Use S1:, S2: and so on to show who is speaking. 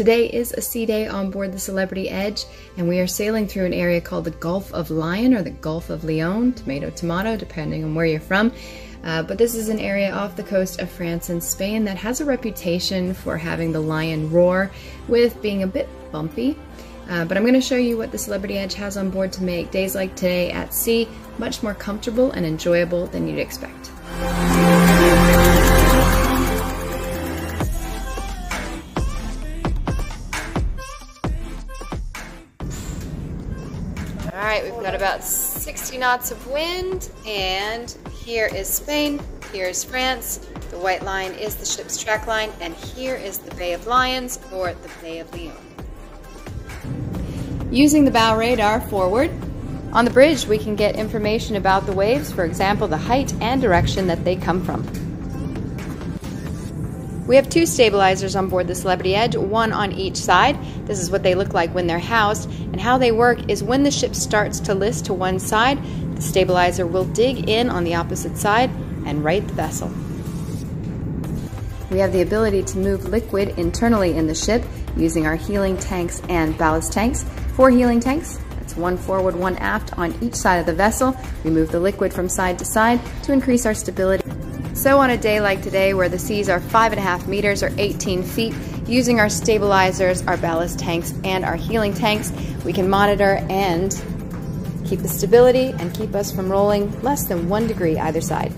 S1: Today is a sea day on board the Celebrity Edge, and we are sailing through an area called the Gulf of Lion or the Gulf of Lion, tomato, tomato, depending on where you're from. Uh, but this is an area off the coast of France and Spain that has a reputation for having the lion roar, with being a bit bumpy. Uh, but I'm going to show you what the Celebrity Edge has on board to make days like today at sea much more comfortable and enjoyable than you'd expect. All right, we've got about 60 knots of wind, and here is Spain, here is France. The white line is the ship's track line, and here is the Bay of Lions, or the Bay of Lyon. Using the bow radar forward, on the bridge we can get information about the waves, for example, the height and direction that they come from. We have two stabilizers on board the Celebrity Edge, one on each side. This is what they look like when they're housed. And how they work is when the ship starts to list to one side, the stabilizer will dig in on the opposite side and right the vessel. We have the ability to move liquid internally in the ship using our heeling tanks and ballast tanks. Four heeling tanks, that's one forward, one aft on each side of the vessel. We move the liquid from side to side to increase our stability. So on a day like today where the seas are five and a half meters or 18 feet, using our stabilizers, our ballast tanks, and our heeling tanks, we can monitor and keep the stability and keep us from rolling less than one degree either side.